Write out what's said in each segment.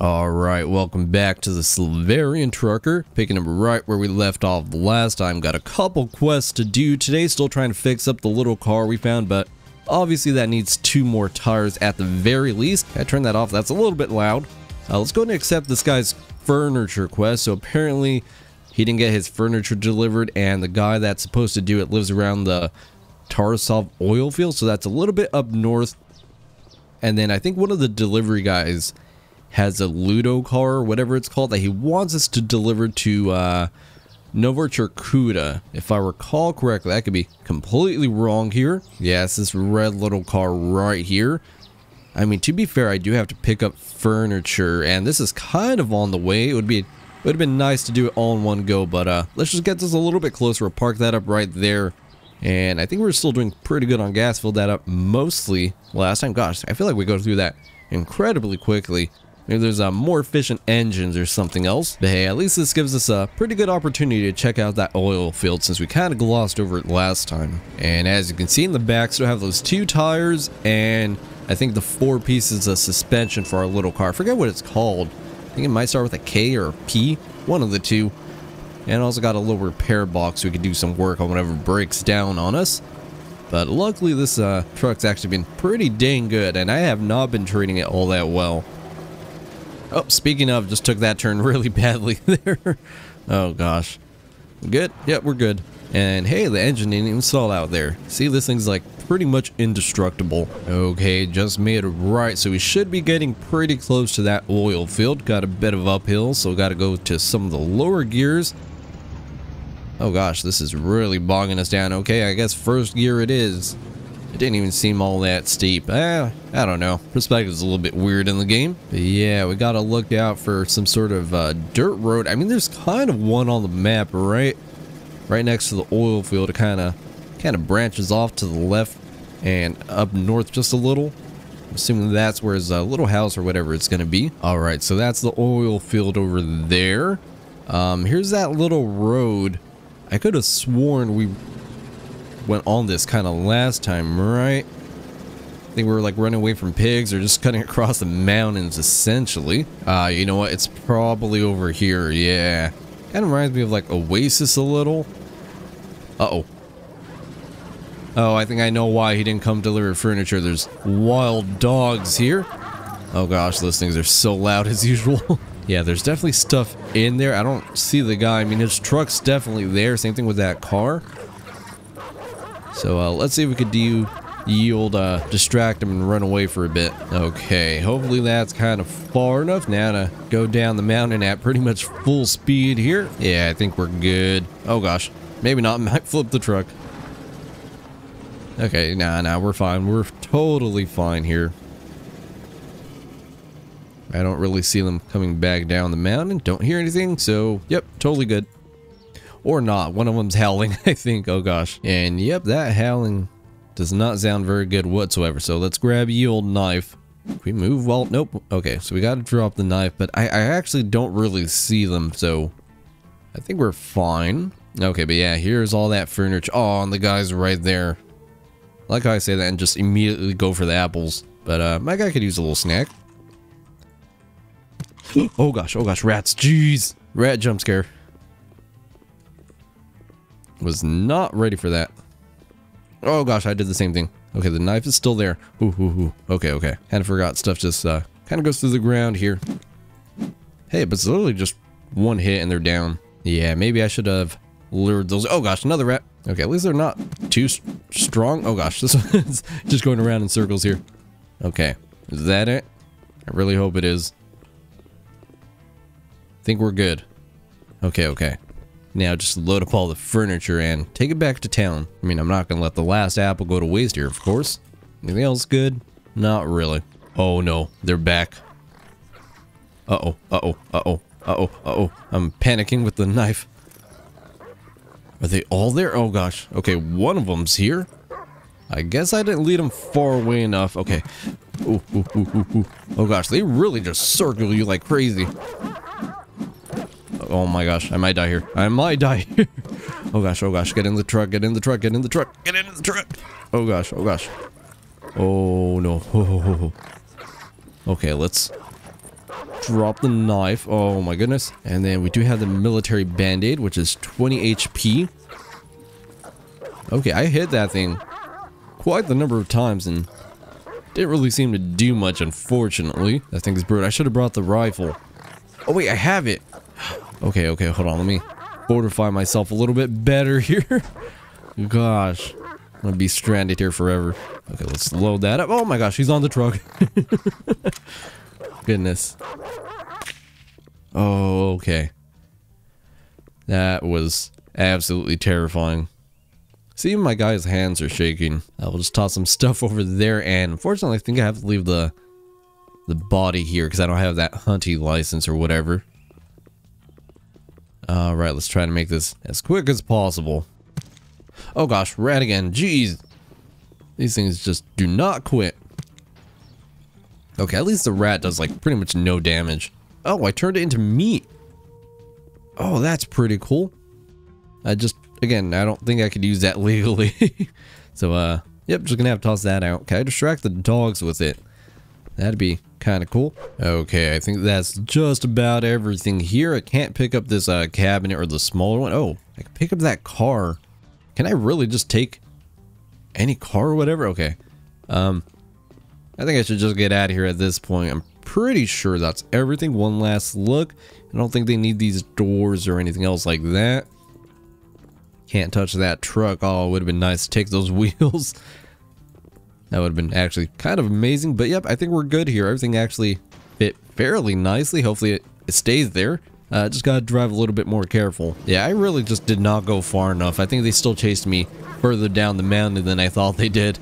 Alright, welcome back to the Slaverian Trucker. Picking up right where we left off last time. Got a couple quests to do today. Still trying to fix up the little car we found, but obviously that needs two more tires at the very least. I turn that off. That's a little bit loud. Uh, let's go and accept this guy's furniture quest. So apparently he didn't get his furniture delivered and the guy that's supposed to do it lives around the Tarasov oil field. So that's a little bit up north. And then I think one of the delivery guys has a Ludo car or whatever it's called that he wants us to deliver to uh, Novocherkuta. If I recall correctly, I could be completely wrong here. Yeah, it's this red little car right here. I mean, to be fair, I do have to pick up furniture, and this is kind of on the way. It would be, it would have been nice to do it all in one go, but uh, let's just get this a little bit closer. We'll park that up right there. And I think we're still doing pretty good on gas. Filled that up mostly last time. Gosh, I feel like we go through that incredibly quickly. Maybe there's uh, more efficient engines or something else. But hey, at least this gives us a pretty good opportunity to check out that oil field since we kind of glossed over it last time. And as you can see in the back, still have those two tires and I think the four pieces of suspension for our little car. I forget what it's called. I think it might start with a K or a P. One of the two. And also got a little repair box so we could do some work on whatever breaks down on us. But luckily this uh, truck's actually been pretty dang good and I have not been treating it all that well. Oh, speaking of, just took that turn really badly there. oh gosh. Good? Yep, we're good. And hey, the engine didn't even stall out there. See, this thing's like pretty much indestructible. Okay, just made it right, so we should be getting pretty close to that oil field. Got a bit of uphill, so got to go to some of the lower gears. Oh gosh, this is really bogging us down. Okay, I guess first gear it is. It didn't even seem all that steep. Eh, I don't know. Perspective is a little bit weird in the game. But yeah, we gotta look out for some sort of uh, dirt road. I mean, there's kind of one on the map, right? Right next to the oil field. It kind of kind of branches off to the left and up north just a little. I'm assuming that's where his uh, little house or whatever it's going to be. All right, so that's the oil field over there. Um, here's that little road. I could have sworn we went on this kind of last time, right? I think we were like running away from pigs or just cutting across the mountains essentially. Uh, you know what? It's probably over here. Yeah. Kind of reminds me of like Oasis a little. Uh-oh. Oh, I think I know why he didn't come deliver furniture. There's wild dogs here. Oh gosh, those things are so loud as usual. yeah, there's definitely stuff in there. I don't see the guy. I mean, his truck's definitely there. Same thing with that car. So uh, let's see if we could do yield, uh, distract him and run away for a bit. Okay, hopefully that's kind of far enough now to go down the mountain at pretty much full speed here. Yeah, I think we're good. Oh gosh, maybe not. Might flip the truck. Okay, nah, nah, we're fine. We're totally fine here. I don't really see them coming back down the mountain. Don't hear anything, so yep, totally good. Or not. One of them's howling, I think. Oh gosh. And yep, that howling does not sound very good whatsoever. So let's grab ye old knife. Can we move? Well, nope. Okay, so we got to drop the knife, but I, I actually don't really see them, so I think we're fine. Okay, but yeah, here's all that furniture. Oh, and the guy's right there. Like how I say that and just immediately go for the apples. But uh, my guy could use a little snack. oh gosh, oh gosh, rats. Jeez. Rat jump scare. Was not ready for that. Oh gosh, I did the same thing. Okay, the knife is still there. Ooh, ooh, ooh. Okay, okay. Kind of forgot stuff just uh, kind of goes through the ground here. Hey, but it's literally just one hit and they're down. Yeah, maybe I should have lured those. Oh gosh, another rat. Okay, at least they're not too strong. Oh gosh, this one's just going around in circles here. Okay, is that it? I really hope it is. Think we're good. Okay, okay. Now just load up all the furniture and take it back to town. I mean, I'm not going to let the last apple go to waste here, of course. Anything else good? Not really. Oh no, they're back. Uh-oh, uh-oh, uh-oh, uh-oh, uh-oh. I'm panicking with the knife. Are they all there? Oh gosh. Okay, one of them's here. I guess I didn't lead them far away enough. Okay. Ooh, ooh, ooh, ooh, ooh. Oh gosh, they really just circle you like crazy. Oh my gosh, I might die here. I might die here. oh gosh, oh gosh, get in the truck, get in the truck, get in the truck, get in the truck. Oh gosh, oh gosh. Oh no. Okay, let's drop the knife. Oh my goodness. And then we do have the military band-aid, which is 20 HP. Okay, I hit that thing quite the number of times and didn't really seem to do much, unfortunately. That thing is brutal. I should have brought the rifle. Oh wait, I have it. Okay, okay, hold on. Let me fortify myself a little bit better here. Gosh, I'm gonna be stranded here forever. Okay, let's load that up. Oh my gosh, he's on the truck. Goodness. Oh, okay. That was absolutely terrifying. See, my guy's hands are shaking. I will just toss some stuff over there, and unfortunately, I think I have to leave the the body here because I don't have that hunting license or whatever. Alright, let's try to make this as quick as possible. Oh gosh, rat again. Jeez. These things just do not quit. Okay, at least the rat does like pretty much no damage. Oh, I turned it into meat. Oh, that's pretty cool. I just, again, I don't think I could use that legally. so, uh, yep, just gonna have to toss that out. Can I distract the dogs with it? That'd be kind of cool. Okay, I think that's just about everything here. I can't pick up this uh, cabinet or the smaller one. Oh, I can pick up that car. Can I really just take any car or whatever? Okay. Um, I think I should just get out of here at this point. I'm pretty sure that's everything. One last look. I don't think they need these doors or anything else like that. Can't touch that truck. Oh, it would have been nice to take those wheels. That would have been actually kind of amazing. But yep, I think we're good here. Everything actually fit fairly nicely. Hopefully it, it stays there. Uh, just gotta drive a little bit more careful. Yeah, I really just did not go far enough. I think they still chased me further down the mountain than I thought they did.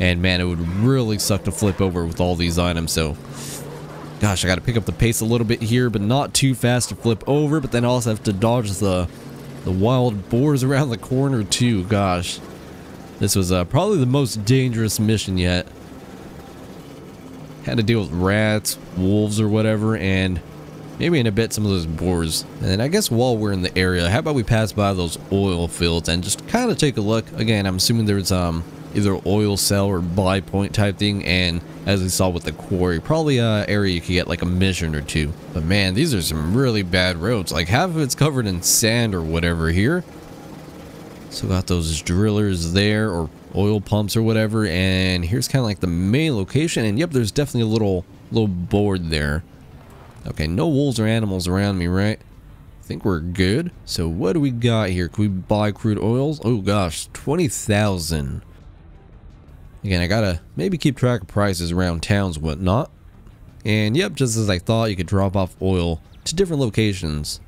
And man, it would really suck to flip over with all these items. So, gosh, I gotta pick up the pace a little bit here, but not too fast to flip over. But then I also have to dodge the, the wild boars around the corner too. Gosh. This was uh, probably the most dangerous mission yet. Had to deal with rats, wolves or whatever, and maybe in a bit some of those boars. And I guess while we're in the area, how about we pass by those oil fields and just kind of take a look. Again, I'm assuming there's um either oil sell or buy point type thing, and as we saw with the quarry, probably a area you could get like a mission or two. But man, these are some really bad roads. Like half of it's covered in sand or whatever here. So got those drillers there or oil pumps or whatever. And here's kind of like the main location. And yep, there's definitely a little, little board there. Okay, no wolves or animals around me, right? I think we're good. So what do we got here? Can we buy crude oils? Oh gosh, 20,000. Again, I gotta maybe keep track of prices around towns whatnot. And yep, just as I thought, you could drop off oil to different locations.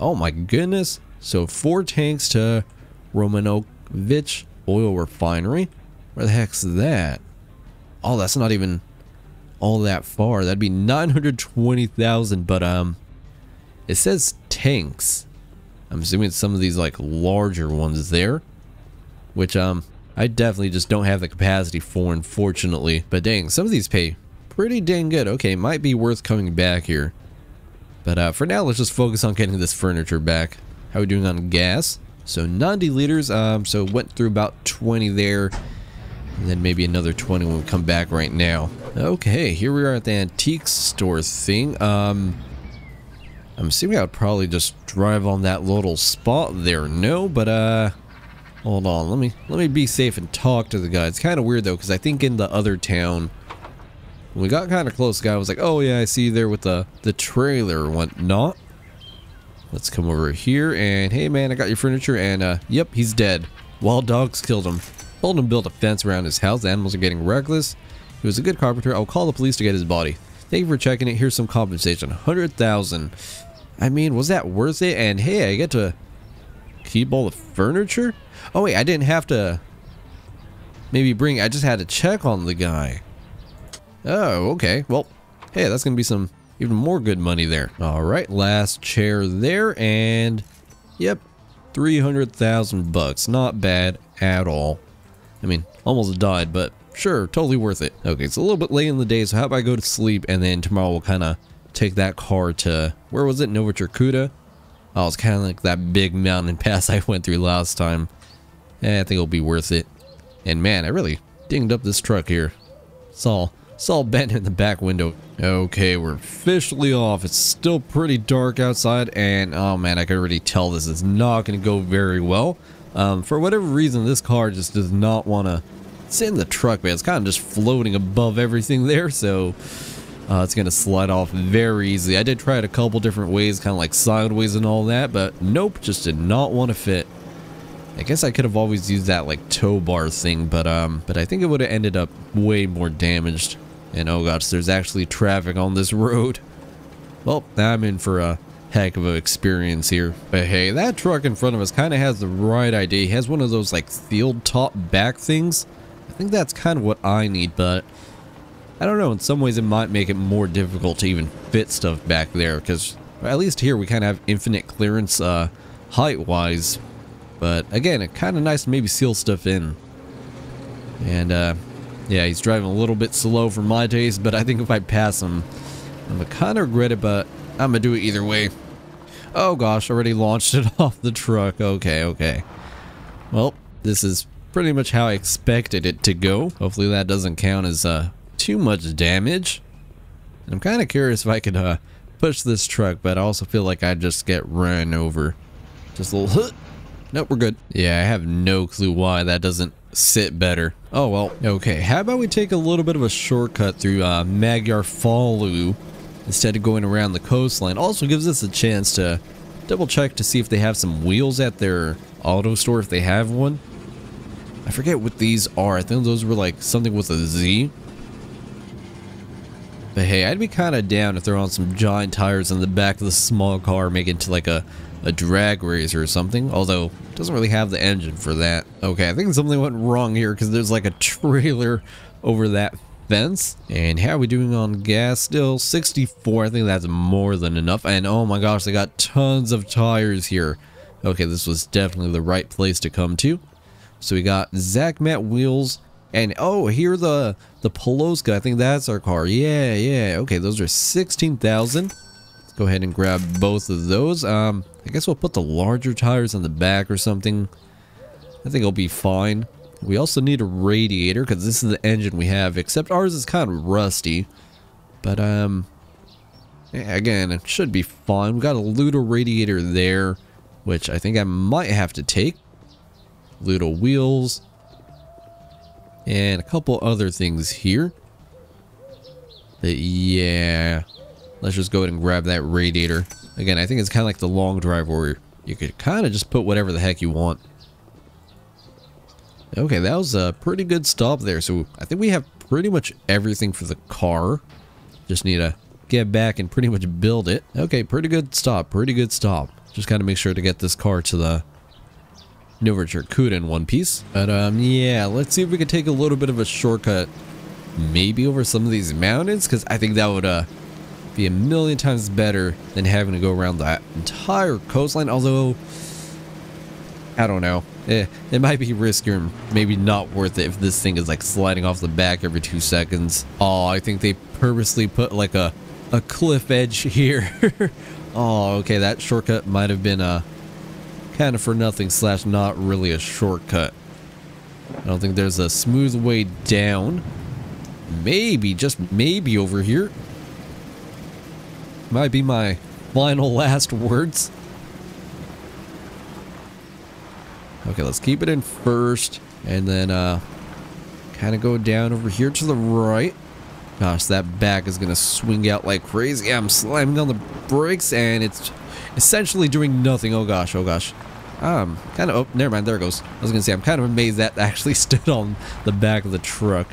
Oh my goodness. So four tanks to Romanovich Oil Refinery. Where the heck's that? Oh, that's not even all that far. That'd be 920,000, but um, it says tanks. I'm assuming some of these like larger ones there, which um, I definitely just don't have the capacity for, unfortunately. But dang, some of these pay pretty dang good. Okay, might be worth coming back here. But uh, for now, let's just focus on getting this furniture back. How are we doing on gas? So 90 liters, um, so went through about 20 there. And then maybe another 20 when we come back right now. Okay, here we are at the antique store thing. Um, I'm assuming I would probably just drive on that little spot there. No, but uh, hold on. Let me let me be safe and talk to the guy. It's kind of weird though, because I think in the other town, when we got kind of close, the guy was like, "Oh yeah, I see you there with the the trailer or whatnot." Let's come over here and hey man, I got your furniture and uh, yep, he's dead. Wild dogs killed him. Told built a fence around his house. The animals are getting reckless. He was a good carpenter. I'll call the police to get his body. Thank you for checking it. Here's some compensation. 100,000. I mean, was that worth it? And hey, I get to keep all the furniture? Oh wait, I didn't have to maybe bring, I just had to check on the guy. Oh, okay. Well, hey, that's going to be some even more good money there. All right, last chair there, and yep, 300,000 bucks. Not bad at all. I mean, almost died, but sure, totally worth it. Okay, it's a little bit late in the day, so how about I go to sleep, and then tomorrow we'll kind of take that car to, where was it, Nova Novichurkuta? Oh, it's kind of like that big mountain pass I went through last time. Eh, I think it'll be worth it. And man, I really dinged up this truck here. Saw Saw Ben in the back window. Okay, we're officially off. It's still pretty dark outside, and oh man, I can already tell this is not going to go very well. Um, for whatever reason, this car just does not want to sit in the truck, man. It's kind of just floating above everything there, so uh, it's going to slide off very easily. I did try it a couple different ways, kind of like sideways and all that, but nope, just did not want to fit. I guess I could have always used that like tow bar thing, but um, but I think it would have ended up way more damaged. And oh gosh, there's actually traffic on this road. Well, I'm in for a heck of an experience here. But hey, that truck in front of us kind of has the right idea. He has one of those like field top back things. I think that's kind of what I need, but I don't know. In some ways, it might make it more difficult to even fit stuff back there because at least here we kind of have infinite clearance uh, height-wise. But again, it's kind of nice to maybe seal stuff in. And uh, yeah, he's driving a little bit slow for my taste, but I think if I pass him, I'm gonna kind of regret it, but I'm gonna do it either way. Oh gosh, already launched it off the truck. Okay, okay. Well, this is pretty much how I expected it to go. Hopefully that doesn't count as uh, too much damage. I'm kind of curious if I could uh, push this truck, but I also feel like I'd just get run over. Just a little... Nope, we're good. Yeah, I have no clue why that doesn't sit better. Oh, well. Okay, how about we take a little bit of a shortcut through uh, Magyar Falu instead of going around the coastline. Also gives us a chance to double check to see if they have some wheels at their auto store, if they have one. I forget what these are. I think those were like something with a Z. But hey, I'd be kind of down if they're on some giant tires in the back of the small car, make it to like a a drag race or something, although doesn't really have the engine for that. Okay, I think something went wrong here because there's like a trailer over that fence. And how are we doing on gas still? 64, I think that's more than enough. And oh my gosh, they got tons of tires here. Okay, this was definitely the right place to come to. So we got Zach Matt wheels. And oh, here the the Polska. I think that's our car. Yeah, yeah. Okay, those are 16,000 Let's go ahead and grab both of those. Um, I guess we'll put the larger tires on the back or something. I think it'll be fine. We also need a radiator because this is the engine we have, except ours is kind of rusty. But, um, yeah, again, it should be fine. We got a Ludo radiator there, which I think I might have to take. Ludo wheels. And a couple other things here. Yeah, Let's just go ahead and grab that radiator. Again, I think it's kind of like the long drive where you could kind of just put whatever the heck you want. Okay, that was a pretty good stop there. So I think we have pretty much everything for the car. Just need to get back and pretty much build it. Okay, pretty good stop. Pretty good stop. Just got to make sure to get this car to the Novichok in one piece. But um, yeah, let's see if we can take a little bit of a shortcut. Maybe over some of these mountains, because I think that would uh, be a million times better than having to go around that entire coastline. Although, I don't know. Eh, it might be riskier maybe not worth it if this thing is like sliding off the back every two seconds. Oh, I think they purposely put like a, a cliff edge here. oh, okay, that shortcut might have been a uh, kind of for nothing slash not really a shortcut. I don't think there's a smooth way down. Maybe, just maybe over here. Might be my final last words. Okay, let's keep it in first. And then uh, kind of go down over here to the right. Gosh, that back is going to swing out like crazy. I'm slamming on the brakes and it's essentially doing nothing. Oh gosh, oh gosh. Um, kind of, oh, never mind, there it goes. I was going to say, I'm kind of amazed that actually stood on the back of the truck.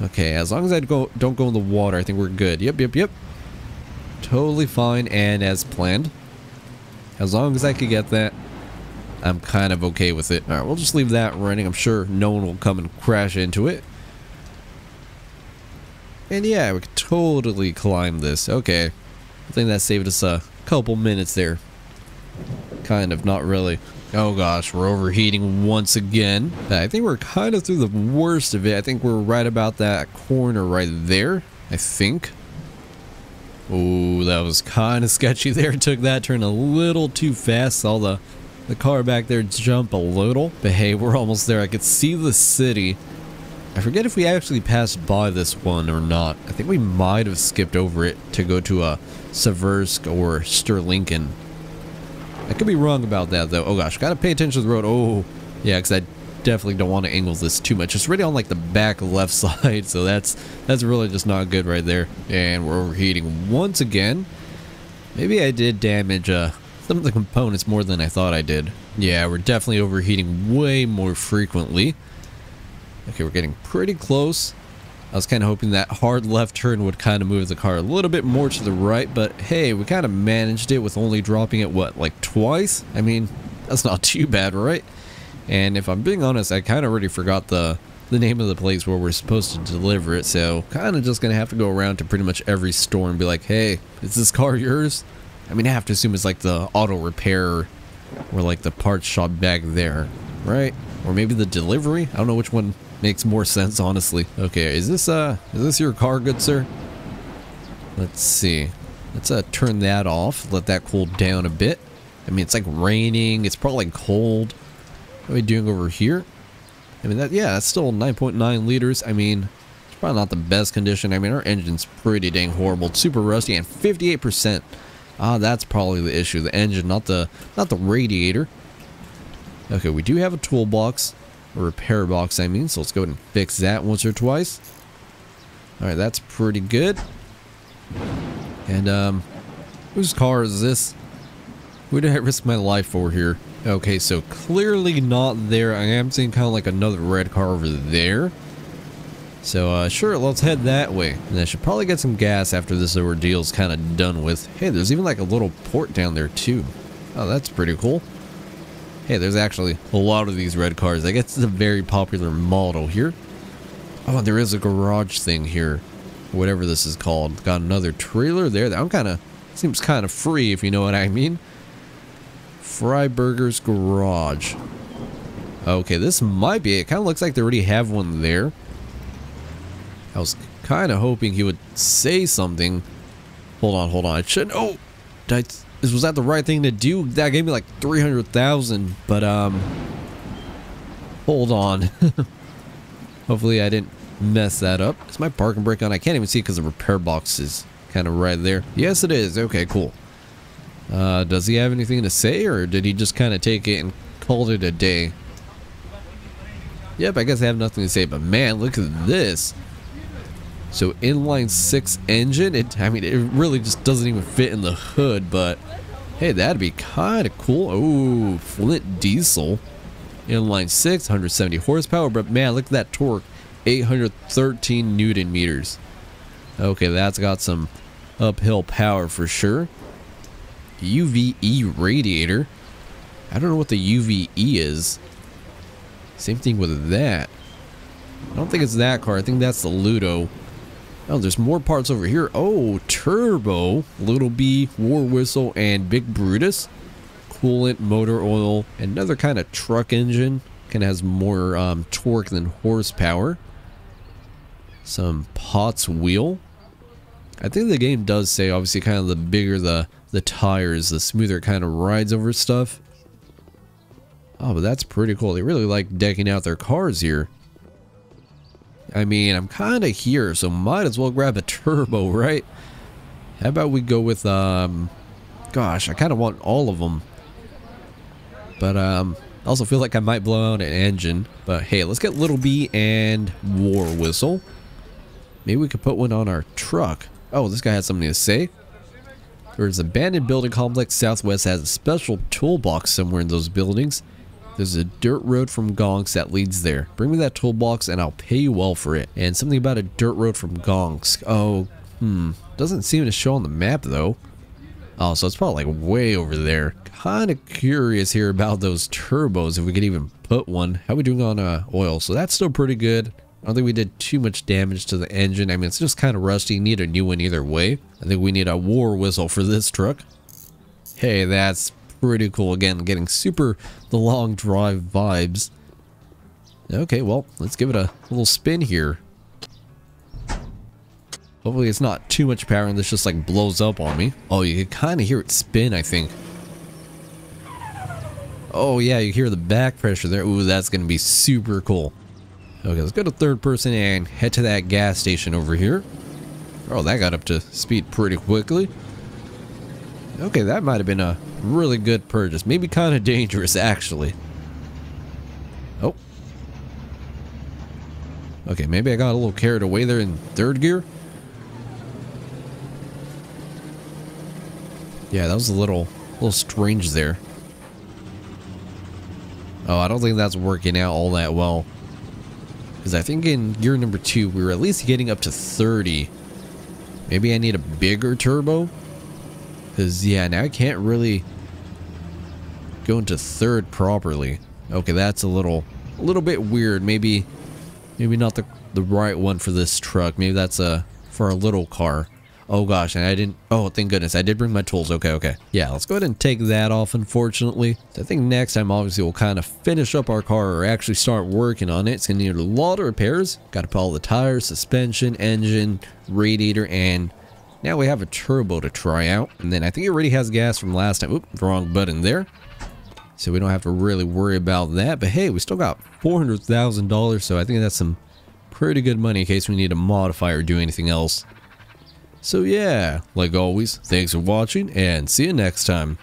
Okay, as long as I go, don't go in the water, I think we're good. Yep, yep, yep. Totally fine and as planned. As long as I could get that, I'm kind of okay with it. Alright, we'll just leave that running. I'm sure no one will come and crash into it. And yeah, we could totally climb this. Okay. I think that saved us a couple minutes there. Kind of, not really. Oh gosh, we're overheating once again. I think we're kind of through the worst of it. I think we're right about that corner right there. I think. Oh, that was kind of sketchy there. Took that turn a little too fast. Saw the, the car back there jump a little. But hey, we're almost there. I could see the city. I forget if we actually passed by this one or not. I think we might have skipped over it to go to a Seversk or Sterlinken. I could be wrong about that though. Oh gosh, gotta pay attention to the road. Oh, yeah, because I definitely don't want to angle this too much. It's really on like the back left side, so that's that's really just not good right there. And we're overheating once again. Maybe I did damage uh, some of the components more than I thought I did. Yeah, we're definitely overheating way more frequently. Okay, we're getting pretty close. I was kind of hoping that hard left turn would kind of move the car a little bit more to the right, but hey, we kind of managed it with only dropping it, what, like twice? I mean, that's not too bad, right? And if I'm being honest, I kind of already forgot the the name of the place where we're supposed to deliver it, so kind of just going to have to go around to pretty much every store and be like, hey, is this car yours? I mean, I have to assume it's like the auto repair or like the parts shop back there, right? Or maybe the delivery? I don't know which one makes more sense, honestly. Okay, is this, uh, is this your car, good sir? Let's see. Let's, uh, turn that off. Let that cool down a bit. I mean, it's like raining. It's probably cold. What are we doing over here? I mean, that yeah, that's still 9.9 .9 liters. I mean, it's probably not the best condition. I mean, our engine's pretty dang horrible. It's super rusty and 58%. Ah, that's probably the issue. The engine, not the not the radiator. Okay, we do have a toolbox. A repair box, I mean. So let's go ahead and fix that once or twice. Alright, that's pretty good. And, um, whose car is this? Who did I risk my life for here? Okay, so clearly not there. I am seeing kind of like another red car over there. So, uh, sure, let's head that way. And I should probably get some gas after this ordeal's kind of done with. Hey, there's even like a little port down there too. Oh, that's pretty cool. Hey, there's actually a lot of these red cars. I guess it's a very popular model here. Oh, there is a garage thing here. Whatever this is called. Got another trailer there. That I'm kind of seems kind of free, if you know what I mean. Freiburger's Garage. Okay, this might be it. Kind of looks like they already have one there. I was kind of hoping he would say something. Hold on, hold on. I should. Oh, I, was that the right thing to do? That gave me like 300,000, but um, hold on. Hopefully I didn't mess that up. Is my parking brake on? I can't even see it because the repair box is kind of right there. Yes, it is. Okay, cool. Uh, does he have anything to say, or did he just kind of take it and called it a day? Yep, I guess I have nothing to say, but man, look at this. So inline six engine, it I mean it really just doesn't even fit in the hood, but hey, that'd be kind of cool. Oh, Flint diesel, inline six, 170 horsepower, but man, look at that torque, 813 newton meters. Okay, that's got some uphill power for sure. UVE radiator. I don't know what the UVE is. Same thing with that. I don't think it's that car. I think that's the Ludo. Oh, there's more parts over here. Oh, turbo, little B, war whistle, and big Brutus. Coolant, motor oil, another kind of truck engine. Kind of has more um, torque than horsepower. Some Potts wheel. I think the game does say, obviously, kind of the bigger the the tires, the smoother it kind of rides over stuff. Oh, but that's pretty cool. They really like decking out their cars here. I mean, I'm kind of here, so might as well grab a turbo, right? How about we go with, um... Gosh, I kind of want all of them. But, um... I also feel like I might blow out an engine. But hey, let's get Little B and War Whistle. Maybe we could put one on our truck. Oh, this guy has something to say. There's an abandoned building complex southwest has a special toolbox somewhere in those buildings. There's a dirt road from Gonks that leads there. Bring me that toolbox and I'll pay you well for it. And something about a dirt road from Gonks. Oh, hmm. Doesn't seem to show on the map though. Oh, so it's probably like way over there. Kind of curious here about those turbos, if we could even put one. How we doing on uh, oil? So that's still pretty good. I don't think we did too much damage to the engine. I mean, it's just kind of rusty. Need a new one either way. I think we need a war whistle for this truck. Hey, that's pretty cool. Again, getting super the long drive vibes. Okay, well, let's give it a little spin here. Hopefully it's not too much power and this just like blows up on me. Oh, you can kind of hear it spin, I think. Oh yeah, you hear the back pressure there. Ooh, that's going to be super cool. Okay, let's go to third person and head to that gas station over here. Oh, that got up to speed pretty quickly. Okay, that might have been a really good purchase. Maybe kind of dangerous, actually. Oh. Okay, maybe I got a little carried away there in third gear. Yeah, that was a little, little strange there. Oh, I don't think that's working out all that well. Because I think in gear number two, we were at least getting up to 30. Maybe I need a bigger turbo? Because, yeah, now I can't really go into third properly. Okay, that's a little, a little bit weird. Maybe, maybe not the, the right one for this truck. Maybe that's a, for a little car. Oh gosh, and I didn't, oh thank goodness, I did bring my tools, okay, okay. Yeah, let's go ahead and take that off unfortunately. I think next time obviously we'll kind of finish up our car or actually start working on it. It's gonna need a lot of repairs. Got to put all the tires, suspension, engine, radiator, and now we have a turbo to try out. And then I think it already has gas from last time. Oop, wrong button there. So we don't have to really worry about that. But hey, we still got $400,000, so I think that's some pretty good money in case we need to modify or do anything else. So yeah, like always, thanks for watching and see you next time.